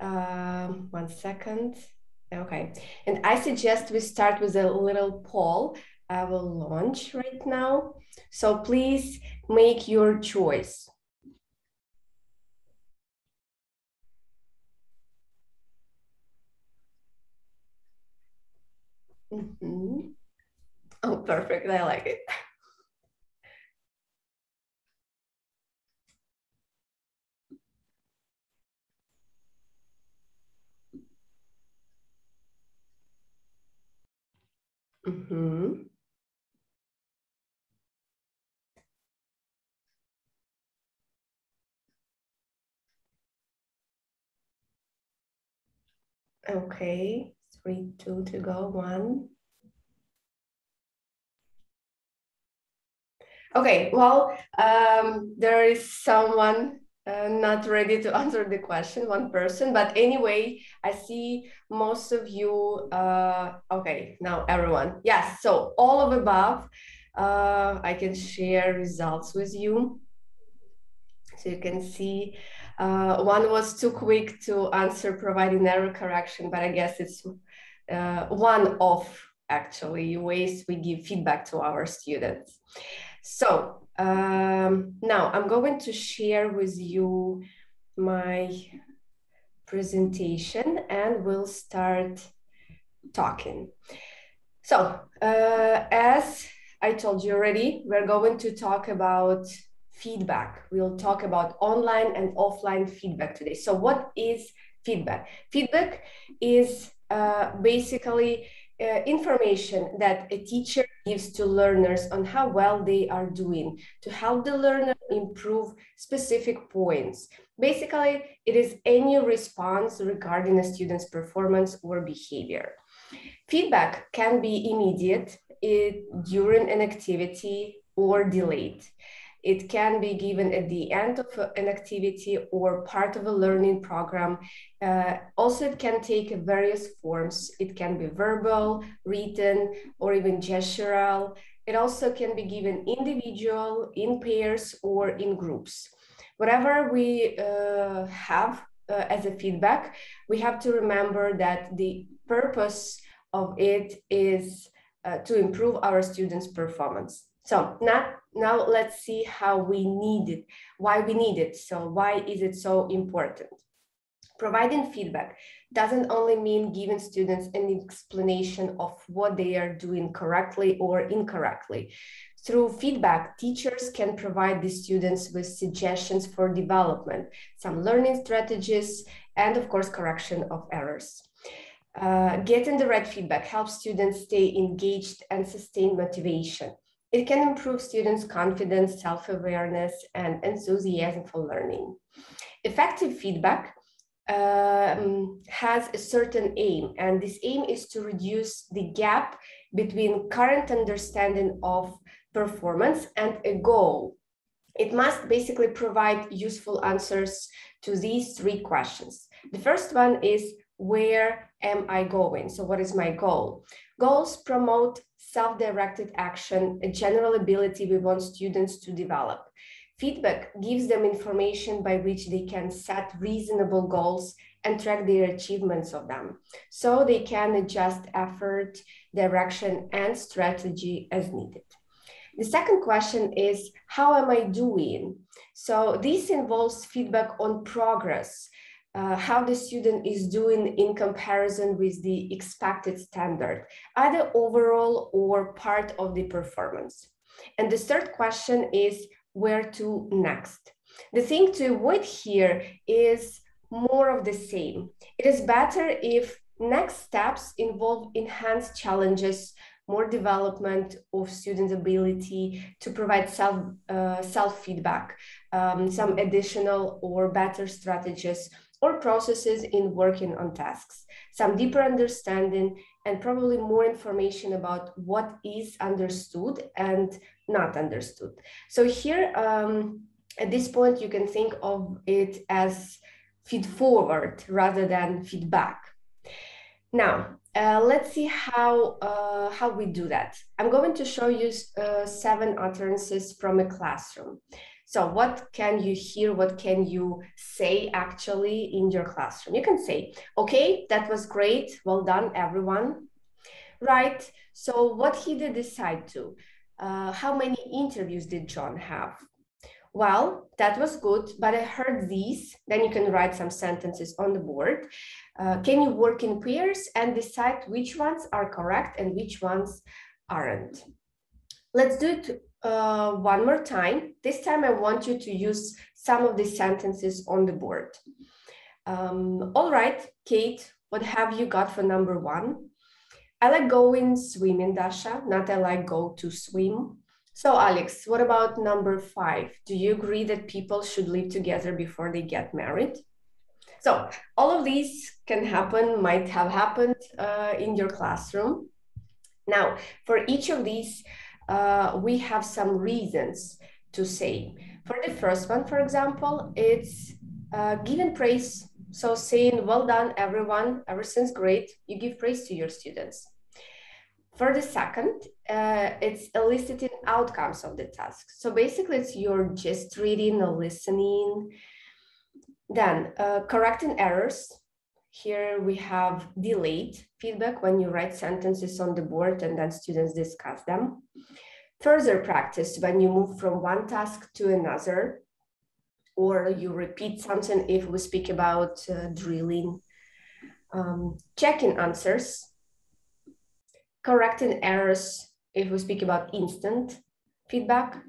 Um, one second. Okay. And I suggest we start with a little poll I will launch right now. So please make your choice. Mm -hmm. Oh, perfect. I like it. Mm -hmm. Okay, three, two to go, one. Okay, well, um, there is someone uh, not ready to answer the question, one person, but anyway, I see most of you, uh, okay, now everyone. Yes, so all of above, uh, I can share results with you. So you can see uh, one was too quick to answer providing error correction, but I guess it's uh, one of actually ways we give feedback to our students. So um, now I'm going to share with you my presentation and we'll start talking. So uh, as I told you already, we're going to talk about feedback. We'll talk about online and offline feedback today. So what is feedback? Feedback is uh, basically uh, information that a teacher gives to learners on how well they are doing to help the learner improve specific points. Basically, it is any response regarding a student's performance or behavior. Feedback can be immediate it, during an activity or delayed. It can be given at the end of an activity or part of a learning program. Uh, also, it can take various forms. It can be verbal, written, or even gestural. It also can be given individual, in pairs, or in groups. Whatever we uh, have uh, as a feedback, we have to remember that the purpose of it is uh, to improve our students' performance. So now, now let's see how we need it, why we need it. So why is it so important? Providing feedback doesn't only mean giving students an explanation of what they are doing correctly or incorrectly. Through feedback, teachers can provide the students with suggestions for development, some learning strategies, and of course, correction of errors. Uh, getting the right feedback helps students stay engaged and sustain motivation. It can improve students' confidence, self-awareness, and enthusiasm for learning. Effective feedback um, has a certain aim, and this aim is to reduce the gap between current understanding of performance and a goal. It must basically provide useful answers to these three questions. The first one is, where am I going? So what is my goal? Goals promote self-directed action, a general ability we want students to develop. Feedback gives them information by which they can set reasonable goals and track their achievements of them. So they can adjust effort, direction, and strategy as needed. The second question is, how am I doing? So this involves feedback on progress, uh, how the student is doing in comparison with the expected standard, either overall or part of the performance. And the third question is where to next. The thing to avoid here is more of the same. It is better if next steps involve enhanced challenges, more development of students' ability to provide self, uh, self feedback, um, some additional or better strategies or processes in working on tasks, some deeper understanding, and probably more information about what is understood and not understood. So here, um, at this point, you can think of it as feed forward rather than feedback. Now, uh, let's see how, uh, how we do that. I'm going to show you uh, seven utterances from a classroom. So, what can you hear? What can you say actually in your classroom? You can say, okay, that was great. Well done, everyone. Right. So, what he did decide to? Uh, how many interviews did John have? Well, that was good, but I heard these. Then you can write some sentences on the board. Uh, can you work in pairs and decide which ones are correct and which ones aren't? Let's do it uh, one more time. This time I want you to use some of these sentences on the board. Um, all right, Kate, what have you got for number one? I like going swimming, Dasha, not I like go to swim. So Alex, what about number five? Do you agree that people should live together before they get married? So all of these can happen, might have happened uh, in your classroom. Now, for each of these, uh, we have some reasons to say. For the first one, for example, it's uh, giving praise. So saying, well done, everyone, everything's great. You give praise to your students. For the second, uh, it's eliciting outcomes of the task. So basically, it's your just reading or listening. Then uh, correcting errors. Here we have delayed feedback when you write sentences on the board and then students discuss them. Further practice when you move from one task to another, or you repeat something if we speak about uh, drilling. Um, checking answers, correcting errors if we speak about instant feedback,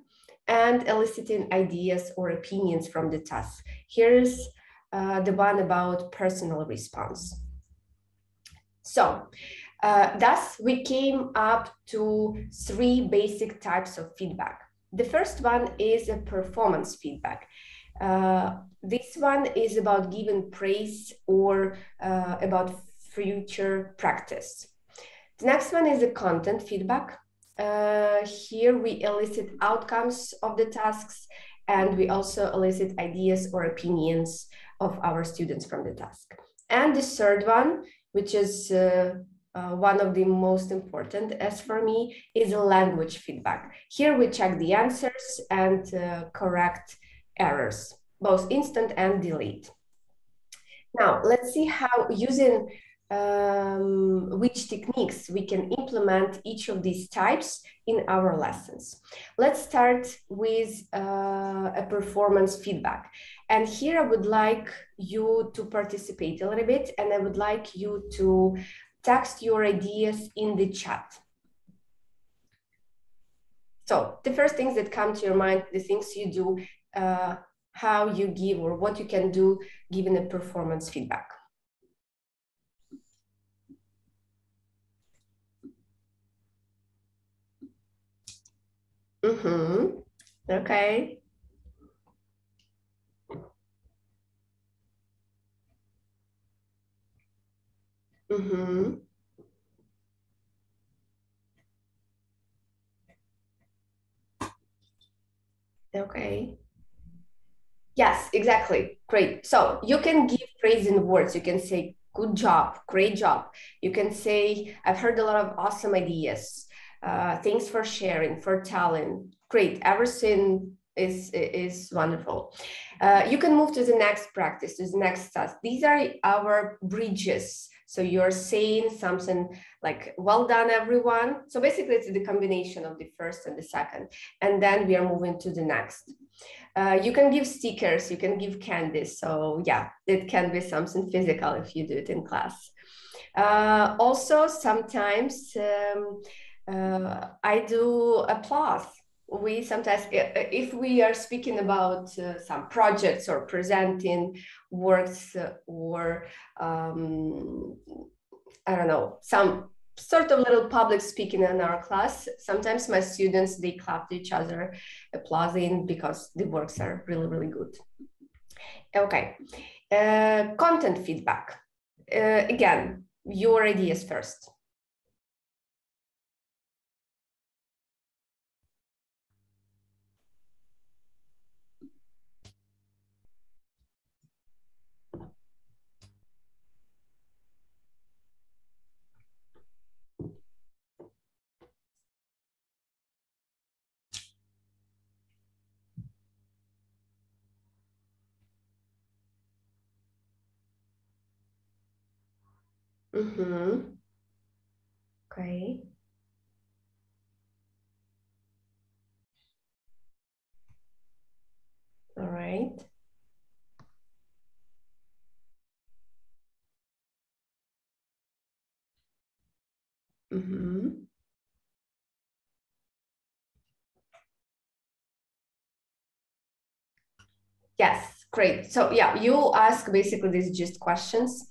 and eliciting ideas or opinions from the task. Here's uh, the one about personal response. So uh, thus, we came up to three basic types of feedback. The first one is a performance feedback. Uh, this one is about giving praise or uh, about future practice. The next one is a content feedback. Uh, here we elicit outcomes of the tasks and we also elicit ideas or opinions of our students from the task. And the third one, which is uh, uh, one of the most important as for me is language feedback. Here we check the answers and uh, correct errors, both instant and delayed. Now, let's see how using um, which techniques we can implement each of these types in our lessons. Let's start with uh, a performance feedback. And here I would like you to participate a little bit and I would like you to text your ideas in the chat. So the first things that come to your mind, the things you do, uh, how you give or what you can do given a performance feedback. Mm-hmm. Okay. Mm-hmm. Okay. Yes, exactly. Great. So you can give praise in words. You can say, good job, great job. You can say, I've heard a lot of awesome ideas. Uh, thanks for sharing, for telling. Great. Everything is, is wonderful. Uh, you can move to the next practice, to the next task. These are our bridges so you're saying something like, well done, everyone. So basically it's the combination of the first and the second. And then we are moving to the next. Uh, you can give stickers, you can give candies. So yeah, it can be something physical if you do it in class. Uh, also, sometimes um, uh, I do applause. We sometimes if we are speaking about uh, some projects or presenting works uh, or um, i don't know some sort of little public speaking in our class sometimes my students they clap to each other applauding because the works are really really good. Okay uh, content feedback. Uh, again your ideas first Mm-hmm. Okay. All right. Mm-hmm. Yes, great. So yeah, you ask basically these just questions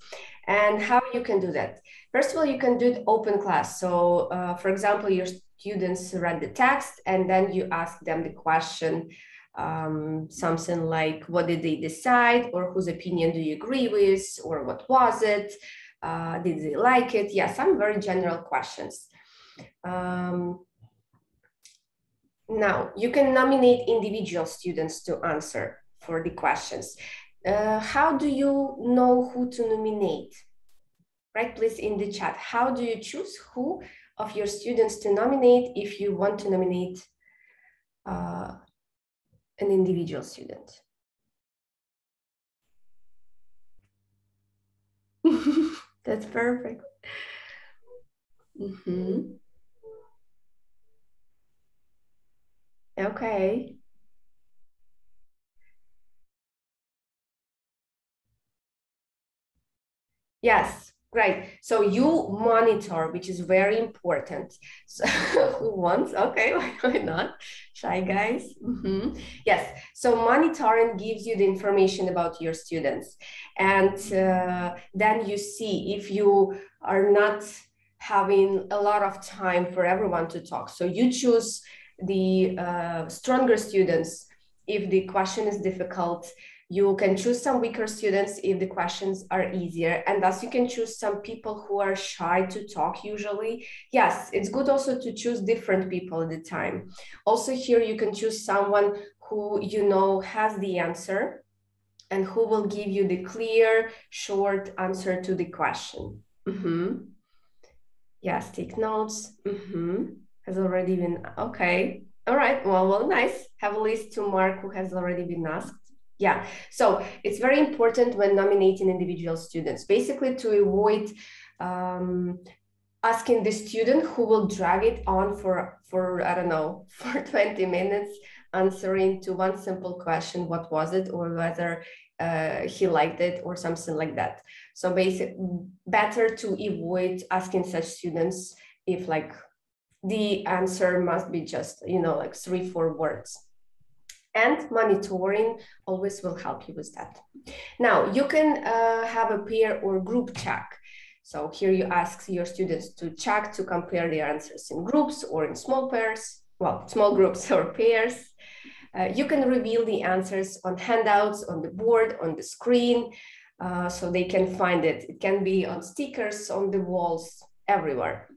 and how you can do that. First of all, you can do it open class. So uh, for example, your students read the text and then you ask them the question, um, something like, what did they decide? Or whose opinion do you agree with? Or what was it? Uh, did they like it? Yeah, some very general questions. Um, now, you can nominate individual students to answer for the questions. Uh, how do you know who to nominate? Right, please in the chat. How do you choose who of your students to nominate if you want to nominate uh, an individual student? That's perfect. Mm -hmm. Okay. Yes, great. So you monitor, which is very important. So who wants? Okay, why not? Shy guys. Mm -hmm. Yes. So monitoring gives you the information about your students, and uh, then you see if you are not having a lot of time for everyone to talk. So you choose the uh, stronger students if the question is difficult you can choose some weaker students if the questions are easier and thus you can choose some people who are shy to talk usually. Yes it's good also to choose different people at the time. Also here you can choose someone who you know has the answer and who will give you the clear short answer to the question. Mm-hmm. yes take notes. Mm-hmm. has already been okay. All right well well nice. Have a list to mark who has already been asked yeah, so it's very important when nominating individual students, basically to avoid um, asking the student who will drag it on for, for, I don't know, for 20 minutes, answering to one simple question, what was it, or whether uh, he liked it or something like that. So basically, better to avoid asking such students if like the answer must be just, you know, like three, four words and monitoring always will help you with that. Now you can uh, have a peer or group check. So here you ask your students to check to compare their answers in groups or in small pairs, well, small groups or pairs. Uh, you can reveal the answers on handouts, on the board, on the screen, uh, so they can find it. It can be on stickers, on the walls, everywhere.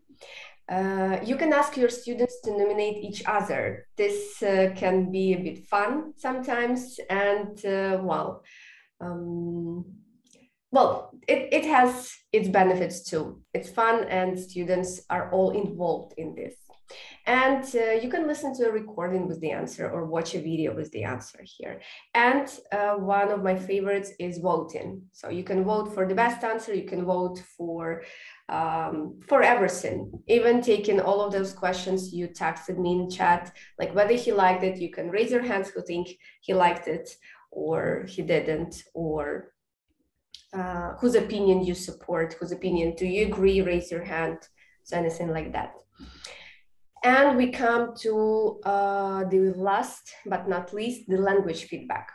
Uh, you can ask your students to nominate each other. This uh, can be a bit fun sometimes, and uh, well, um, well, it, it has its benefits too. It's fun, and students are all involved in this. And uh, you can listen to a recording with the answer or watch a video with the answer here. And uh, one of my favorites is voting. So you can vote for the best answer, you can vote for um, for everything, even taking all of those questions you texted me in chat, like whether he liked it, you can raise your hands who think he liked it or he didn't, or uh, whose opinion you support, whose opinion do you agree, raise your hand, so anything like that. And we come to uh, the last but not least, the language feedback.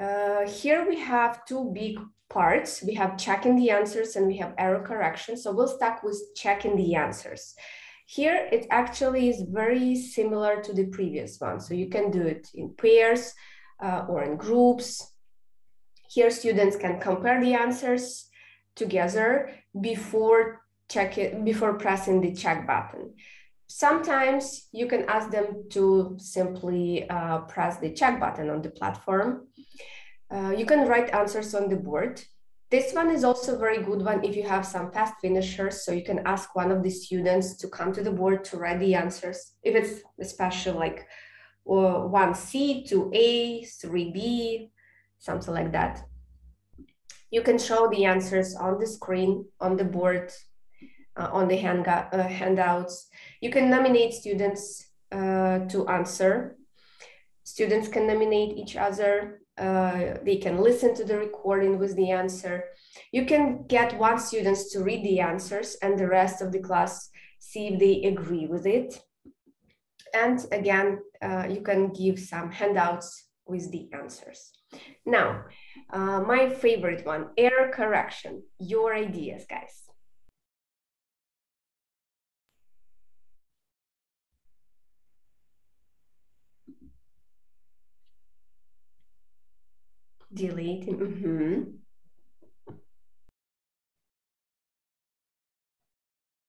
Uh, here we have two big parts. We have checking the answers and we have error correction. So we'll start with checking the answers. Here, it actually is very similar to the previous one. So you can do it in pairs uh, or in groups. Here, students can compare the answers together before check it, before pressing the check button. Sometimes you can ask them to simply uh, press the check button on the platform uh, you can write answers on the board. This one is also a very good one if you have some fast finishers. So you can ask one of the students to come to the board to write the answers. If it's a special like uh, 1C to A, 3B, something like that. You can show the answers on the screen, on the board, uh, on the hand, uh, handouts. You can nominate students uh, to answer. Students can nominate each other. Uh, they can listen to the recording with the answer. You can get one student to read the answers and the rest of the class see if they agree with it. And again, uh, you can give some handouts with the answers. Now, uh, my favorite one, error correction, your ideas, guys. Deleting, mm -hmm.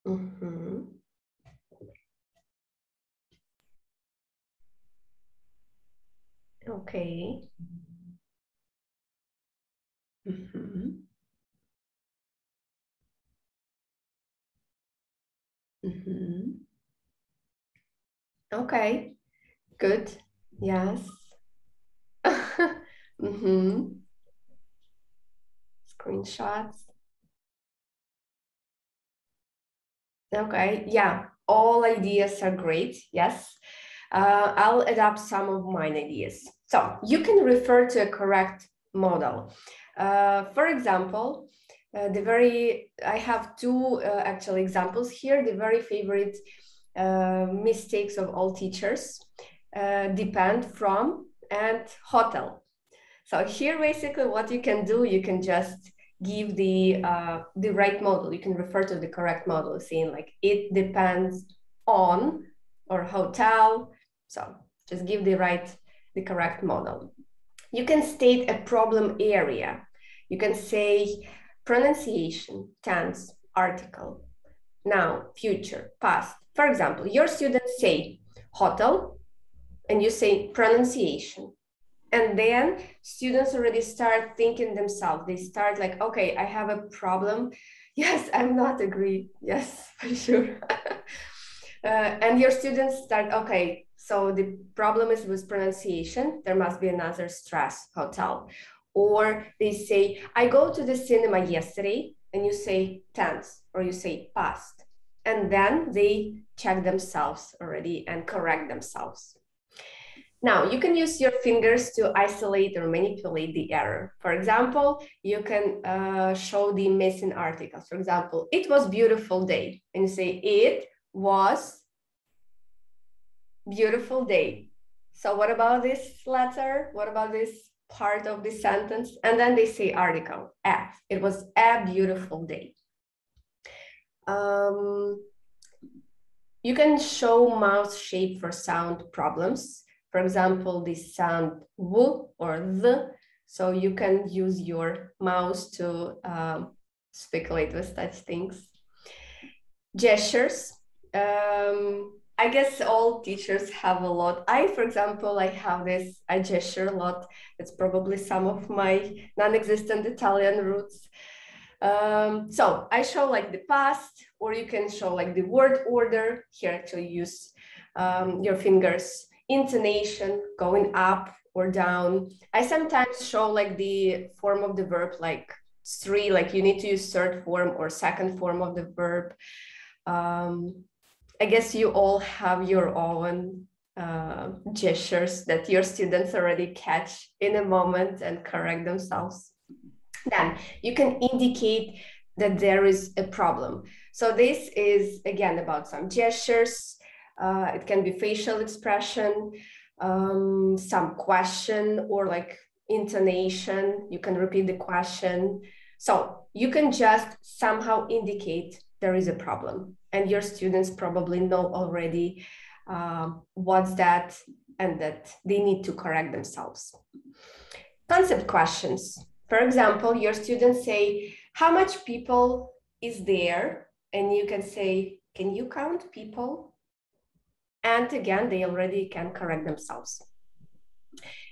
Mm-hmm. Okay. Mm-hmm. Mm-hmm. Okay, good. Yes. mm-hmm. Screenshots. Okay, yeah, all ideas are great. Yes. Uh, I'll adapt some of mine ideas. So you can refer to a correct model. Uh, for example, uh, the very, I have two uh, actual examples here, the very favorite uh, mistakes of all teachers uh, depend from and hotel. So here basically what you can do, you can just give the uh, the right model. You can refer to the correct model, saying like it depends on or hotel. So just give the right, the correct model. You can state a problem area. You can say pronunciation, tense, article, now, future, past. For example, your students say hotel, and you say pronunciation and then students already start thinking themselves. They start like okay i have a problem. Yes i'm not agree yes for sure. Uh, and your students start okay so the problem is with pronunciation. There must be another stress hotel. Or they say i go to the cinema yesterday and you say tense or you say past. And then they check themselves already and correct themselves now, you can use your fingers to isolate or manipulate the error. For example, you can uh, show the missing articles. For example, it was beautiful day. And you say, it was beautiful day. So what about this letter? What about this part of the sentence? And then they say article, a. It was a beautiful day. Um, you can show mouse shape for sound problems. For example, this sound w or the, so you can use your mouse to um, speculate with such things. Gestures. Um, I guess all teachers have a lot. I, for example, I have this, I gesture a lot. It's probably some of my non-existent Italian roots. Um, so I show like the past, or you can show like the word order. Here actually use um, your fingers intonation going up or down. I sometimes show like the form of the verb, like three, like you need to use third form or second form of the verb. Um, I guess you all have your own uh, gestures that your students already catch in a moment and correct themselves. Then you can indicate that there is a problem. So this is again about some gestures, uh, it can be facial expression, um, some question or like intonation. You can repeat the question. So you can just somehow indicate there is a problem. And your students probably know already uh, what's that and that they need to correct themselves. Concept questions. For example, your students say, how much people is there? And you can say, can you count people? And again, they already can correct themselves.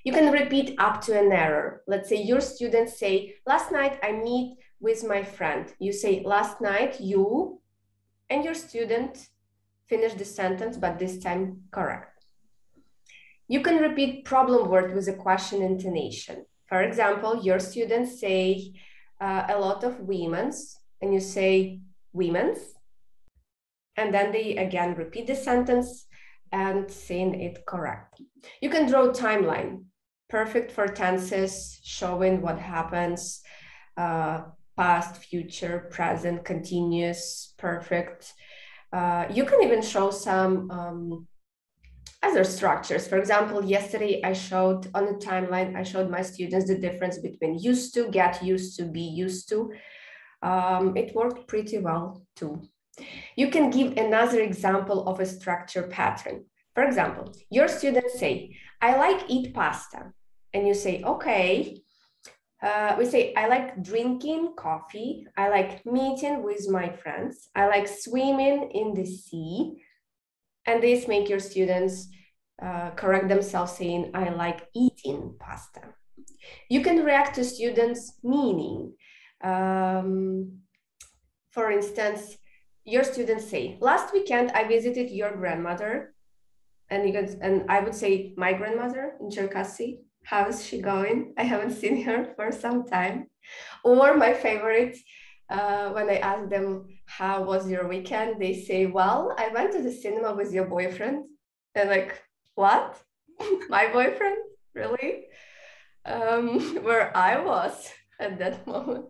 You can repeat up to an error. Let's say your students say, last night I meet with my friend. You say, last night you and your student finish the sentence, but this time correct. You can repeat problem word with a question intonation. For example, your students say, uh, a lot of women's and you say women's. And then they again repeat the sentence and saying it correct. You can draw timeline, perfect for tenses, showing what happens, uh, past, future, present, continuous, perfect. Uh, you can even show some um, other structures. For example, yesterday I showed on the timeline, I showed my students the difference between used to, get used to, be used to. Um, it worked pretty well too. You can give another example of a structure pattern. For example, your students say, I like eat pasta. And you say, okay. Uh, we say, I like drinking coffee. I like meeting with my friends. I like swimming in the sea. And this make your students uh, correct themselves saying, I like eating pasta. You can react to students' meaning. Um, for instance, your students say, last weekend I visited your grandmother. And you can, and I would say my grandmother in Cherkasy. How's she going? I haven't seen her for some time. Or my favorite, uh, when I ask them, how was your weekend? They say, well, I went to the cinema with your boyfriend. And like, what? my boyfriend? Really? Um, where I was at that moment.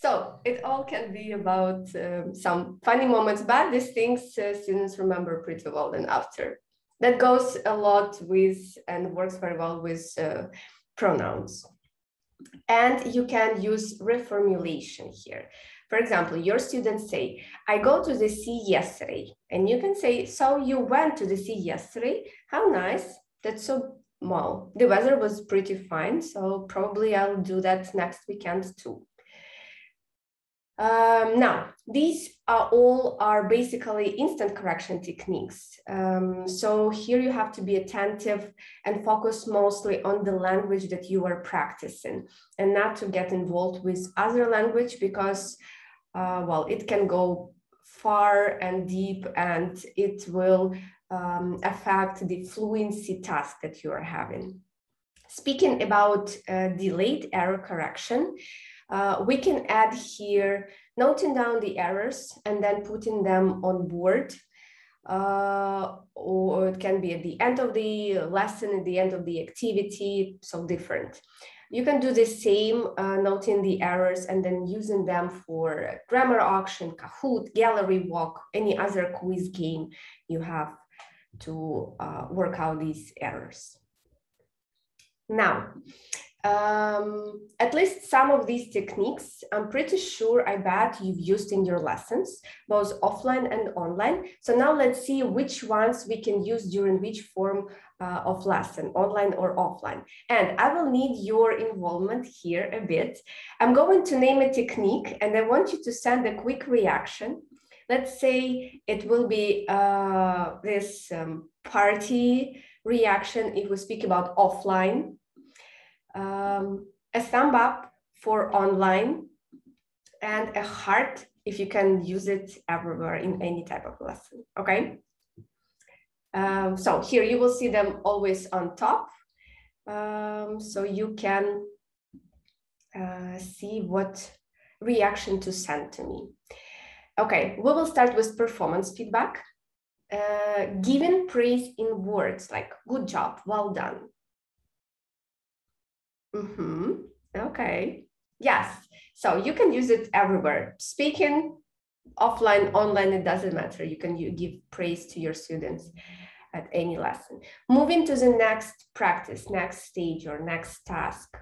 So it all can be about um, some funny moments, but these things uh, students remember pretty well and after. That goes a lot with and works very well with uh, pronouns. And you can use reformulation here. For example, your students say, I go to the sea yesterday. And you can say, so you went to the sea yesterday? How nice. That's so well. The weather was pretty fine. So probably I'll do that next weekend too. Um, now, these are all are basically instant correction techniques. Um, so here you have to be attentive and focus mostly on the language that you are practicing and not to get involved with other language because, uh, well, it can go far and deep and it will um, affect the fluency task that you are having. Speaking about uh, delayed error correction, uh, we can add here noting down the errors and then putting them on board. Uh, or it can be at the end of the lesson, at the end of the activity, so different. You can do the same, uh, noting the errors and then using them for grammar auction, Kahoot, gallery walk, any other quiz game you have to uh, work out these errors. Now, um, at least some of these techniques, I'm pretty sure I bet you've used in your lessons, both offline and online. So now let's see which ones we can use during which form uh, of lesson, online or offline. And I will need your involvement here a bit. I'm going to name a technique and I want you to send a quick reaction. Let's say it will be uh, this um, party reaction if we speak about offline um, a thumb up for online and a heart if you can use it everywhere in any type of lesson, okay? Um, so here you will see them always on top. Um, so you can uh, see what reaction to send to me. Okay, we will start with performance feedback. Uh, given praise in words like good job, well done, Mm-hmm. Okay. Yes. So you can use it everywhere. Speaking offline, online, it doesn't matter. You can give praise to your students at any lesson. Moving to the next practice, next stage or next task.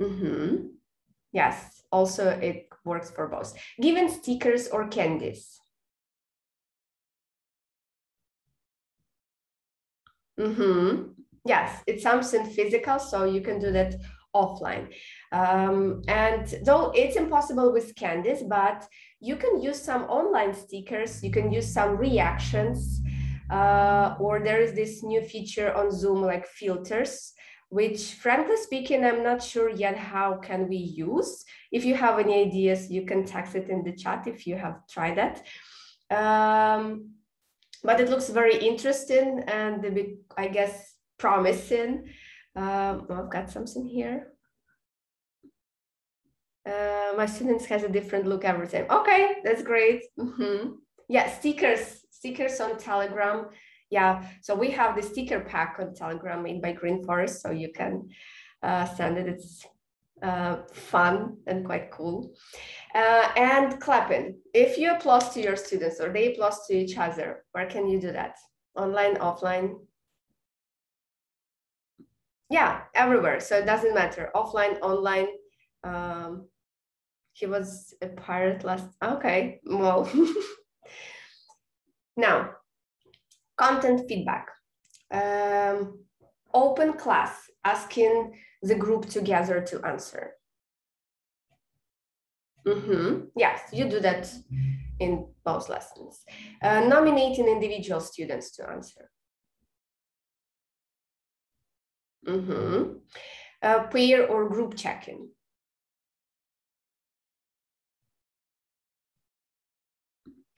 Mm-hmm. Yes. Also, it works for both. Given stickers or candies. Mm-hmm yes, it's something physical, so you can do that offline. Um, and though it's impossible with candies, but you can use some online stickers, you can use some reactions, uh, or there is this new feature on Zoom like filters, which frankly speaking, I'm not sure yet how can we use. If you have any ideas, you can text it in the chat if you have tried that. Um, but it looks very interesting and I guess, promising. Um, I've got something here. Uh, my students has a different look every time. Okay, that's great. Mm-hmm. Yeah, stickers, stickers on Telegram. Yeah, so we have the sticker pack on Telegram made by Green Forest, so you can uh, send it. It's uh, fun and quite cool. Uh, and clapping. If you applause to your students or they applause to each other, where can you do that? Online, offline? Yeah, everywhere. So it doesn't matter. Offline, online. Um, he was a pirate last. Okay, well. now, content feedback. Um, open class, asking the group together to answer. Mm-hmm. Yes, you do that in both lessons. Uh, nominating individual students to answer. Mm-hmm. Uh, peer or group checking.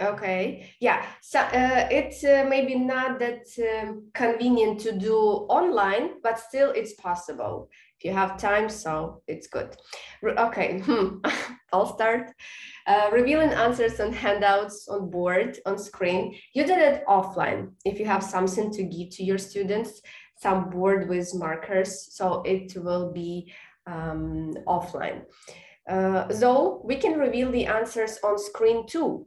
Okay, yeah, so uh, it's uh, maybe not that um, convenient to do online, but still it's possible if you have time, so it's good. Re okay, hmm. I'll start. Uh, revealing answers on handouts on board, on screen. You did it offline. If you have something to give to your students, some board with markers, so it will be um, offline. Uh, though we can reveal the answers on screen too.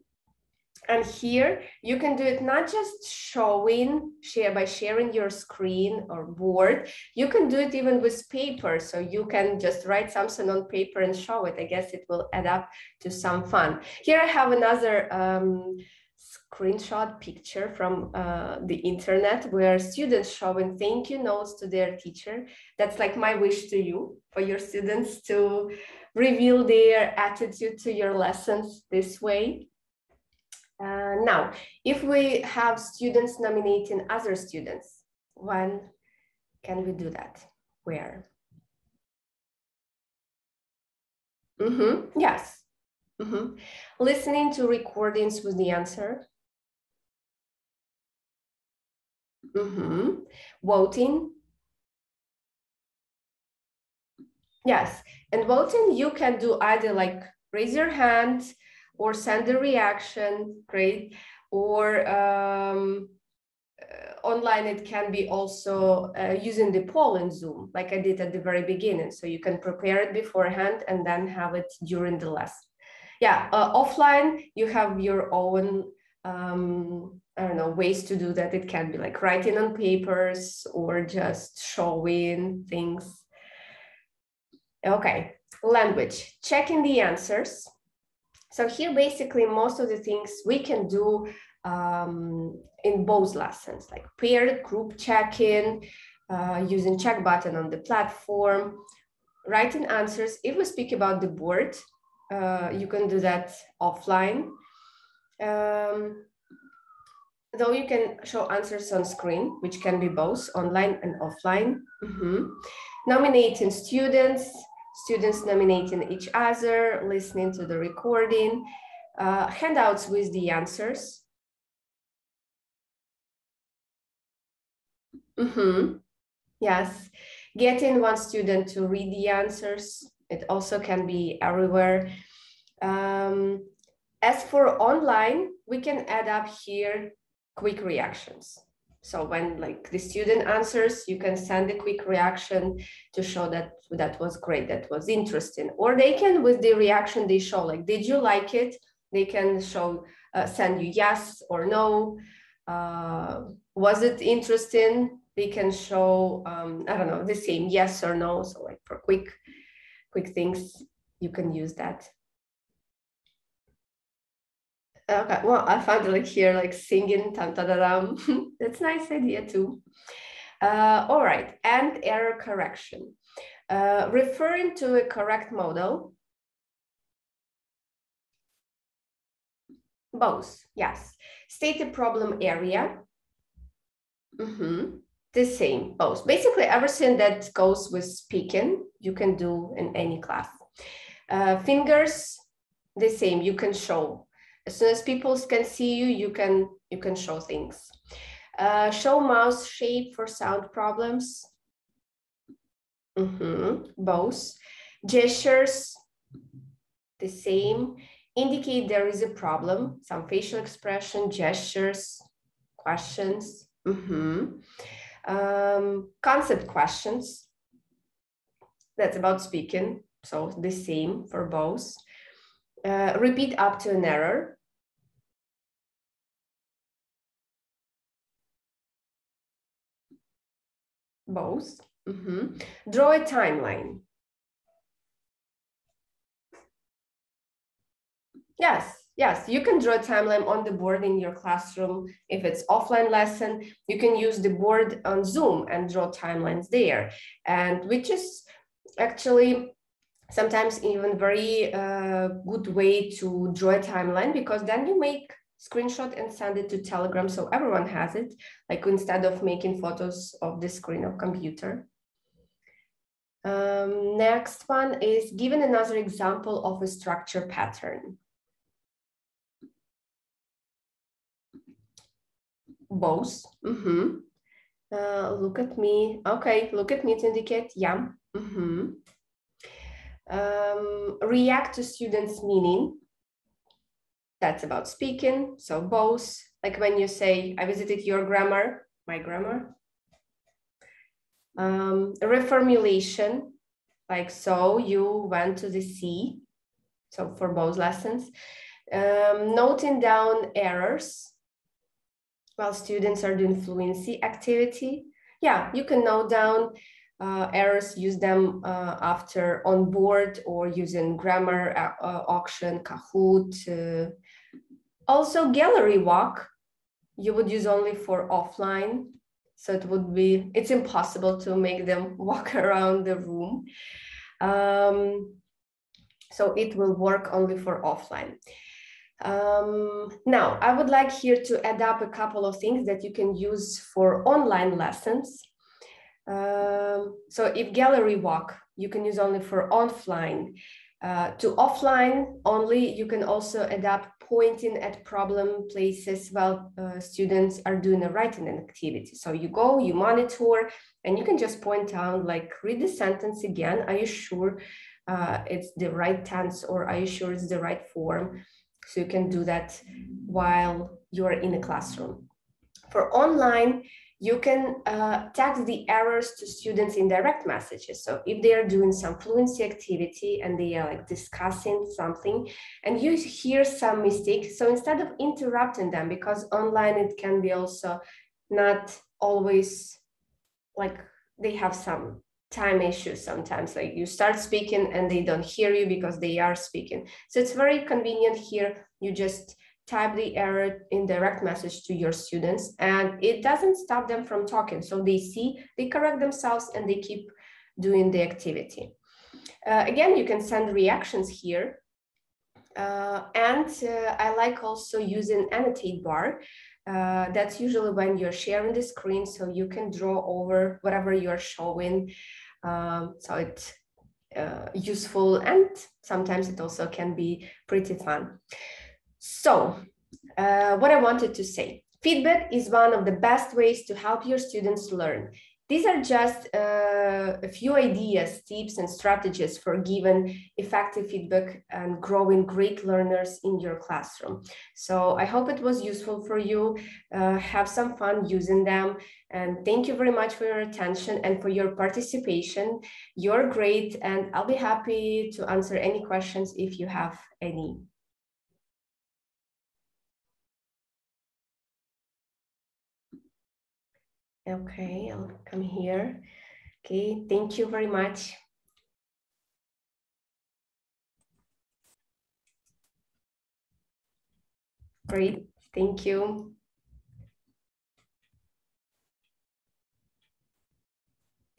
And here you can do it not just showing share by sharing your screen or board. You can do it even with paper so you can just write something on paper and show it. I guess it will add up to some fun. Here i have another um, screenshot picture from uh, the internet where students showing thank you notes to their teacher that's like my wish to you for your students to reveal their attitude to your lessons this way uh, now, if we have students nominating other students, when can we do that? Where? Mm -hmm. Yes. Mm -hmm. Listening to recordings with the answer. Mm -hmm. Voting. Yes, and voting you can do either like raise your hand, or send a reaction, great. Or um, uh, online, it can be also uh, using the poll in Zoom, like I did at the very beginning. So you can prepare it beforehand and then have it during the lesson. Yeah, uh, offline, you have your own um, I don't know, ways to do that. It can be like writing on papers or just showing things. Okay, language, checking the answers. So here, basically, most of the things we can do um, in both lessons, like peer group check-in, uh, using check button on the platform, writing answers. If we speak about the board, uh, you can do that offline. Um, though you can show answers on screen, which can be both online and offline. Mm -hmm. Nominating students, students nominating each other, listening to the recording, uh, handouts with the answers. Mm -hmm. Yes, getting one student to read the answers. It also can be everywhere. Um, as for online, we can add up here quick reactions. So when like the student answers, you can send a quick reaction to show that that was great, that was interesting. Or they can, with the reaction they show, like, did you like it? They can show, uh, send you yes or no. Uh, was it interesting? They can show, um, I don't know, the same yes or no. So like for quick, quick things, you can use that. Okay, well, I found like here, like singing tam. That's nice idea too. Uh, all right, and error correction. Uh, referring to a correct model. Both, yes. State the problem area. Mm -hmm. The same, both. Basically, everything that goes with speaking, you can do in any class. Uh, fingers, the same, you can show as soon as people can see you, you can you can show things. Uh, show mouse shape for sound problems. Mm -hmm. Both gestures. the same. Indicate there is a problem, some facial expression, gestures, questions. Mm-hmm. Um, concept questions. That's about speaking. So the same for both. Uh, repeat up to an error. Both. Mm -hmm. Draw a timeline. Yes, yes, you can draw a timeline on the board in your classroom. If it's offline lesson, you can use the board on Zoom and draw timelines there. And which is actually sometimes even very uh, good way to draw a timeline because then you make screenshot and send it to Telegram so everyone has it, like instead of making photos of the screen of computer. Um, next one is given another example of a structure pattern. Both. Mm -hmm. uh, look at me. Okay, look at me to indicate yeah. Mm -hmm. um, react to students' meaning. That's about speaking. So both, like when you say, I visited your grammar, my grammar. Um, reformulation, like so you went to the sea. So for both lessons. Um, noting down errors while students are doing fluency activity. Yeah, you can note down uh, errors, use them uh, after on board or using grammar uh, uh auction, Kahoot. Uh. also gallery walk, you would use only for offline. So it would be, it's impossible to make them walk around the room. Um, so it will work only for offline. Um, now, I would like here to add up a couple of things that you can use for online lessons. Um, so if gallery walk, you can use only for offline. Uh, to offline only, you can also adapt pointing at problem places while uh, students are doing a writing activity. So you go, you monitor, and you can just point out like, read the sentence again. Are you sure uh, it's the right tense or are you sure it's the right form? So you can do that while you're in a classroom. For online, you can uh, tag the errors to students in direct messages. So if they are doing some fluency activity and they are like discussing something and you hear some mistake, so instead of interrupting them, because online it can be also not always like they have some time issues sometimes. Like you start speaking and they don't hear you because they are speaking. So it's very convenient here. You just type the error in direct message to your students and it doesn't stop them from talking. So they see they correct themselves and they keep doing the activity. Uh, again you can send reactions here. Uh, and uh, I like also using annotate bar uh, that's usually when you're sharing the screen so you can draw over whatever you're showing um, so it's uh, useful and sometimes it also can be pretty fun. So uh, what I wanted to say, feedback is one of the best ways to help your students learn. These are just uh, a few ideas, tips, and strategies for giving effective feedback and growing great learners in your classroom. So I hope it was useful for you. Uh, have some fun using them. And thank you very much for your attention and for your participation. You're great, and I'll be happy to answer any questions if you have any. Okay, I'll come here. Okay, thank you very much. Great, thank you.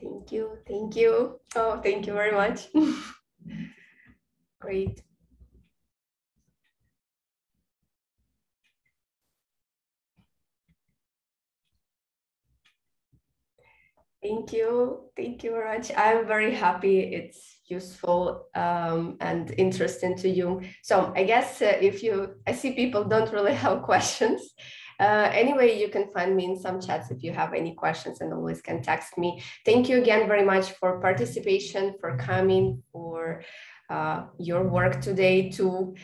Thank you, thank you. Oh, thank you very much. Great. Thank you. Thank you much. I'm very happy it's useful um, and interesting to you. So I guess uh, if you, I see people don't really have questions. Uh, anyway, you can find me in some chats if you have any questions and always can text me. Thank you again very much for participation, for coming, for uh, your work today too.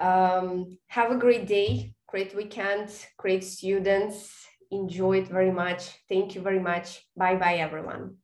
Um, have a great day, great weekend, great students. Enjoy it very much. Thank you very much. Bye bye, everyone.